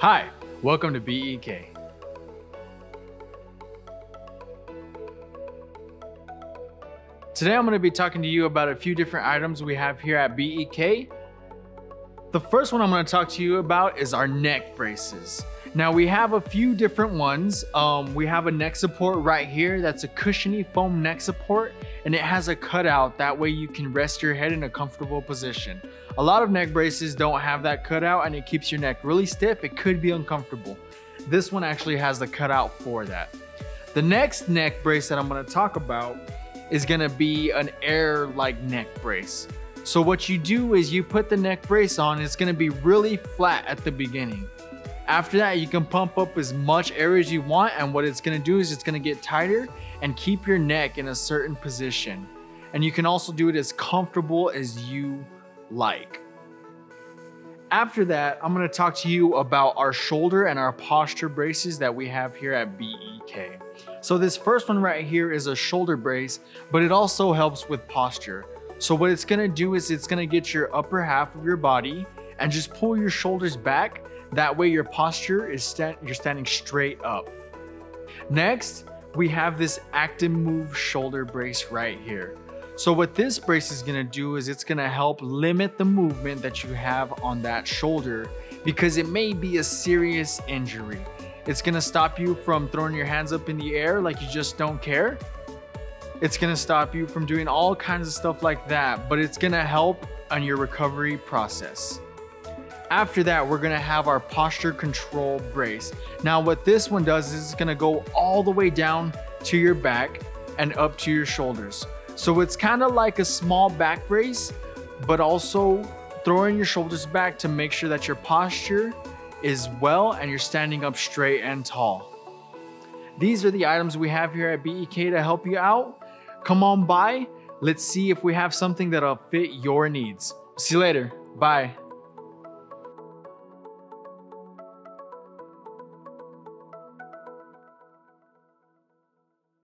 Hi, welcome to BEK. Today I'm going to be talking to you about a few different items we have here at BEK. The first one I'm going to talk to you about is our neck braces. Now we have a few different ones. Um, we have a neck support right here that's a cushiony foam neck support and it has a cutout that way you can rest your head in a comfortable position. A lot of neck braces don't have that cutout and it keeps your neck really stiff. It could be uncomfortable. This one actually has the cutout for that. The next neck brace that I'm gonna talk about is gonna be an air-like neck brace. So what you do is you put the neck brace on, it's gonna be really flat at the beginning. After that, you can pump up as much air as you want and what it's gonna do is it's gonna get tighter and keep your neck in a certain position. And you can also do it as comfortable as you like. After that, I'm gonna talk to you about our shoulder and our posture braces that we have here at BEK. So this first one right here is a shoulder brace, but it also helps with posture. So what it's gonna do is it's gonna get your upper half of your body and just pull your shoulders back. That way your posture is sta you're standing straight up. Next, we have this active move shoulder brace right here. So what this brace is gonna do is it's gonna help limit the movement that you have on that shoulder because it may be a serious injury. It's gonna stop you from throwing your hands up in the air like you just don't care. It's gonna stop you from doing all kinds of stuff like that, but it's gonna help on your recovery process. After that, we're gonna have our posture control brace. Now what this one does is it's gonna go all the way down to your back and up to your shoulders. So it's kind of like a small back brace, but also throwing your shoulders back to make sure that your posture is well and you're standing up straight and tall. These are the items we have here at BEK to help you out. Come on by. Let's see if we have something that'll fit your needs. See you later. Bye.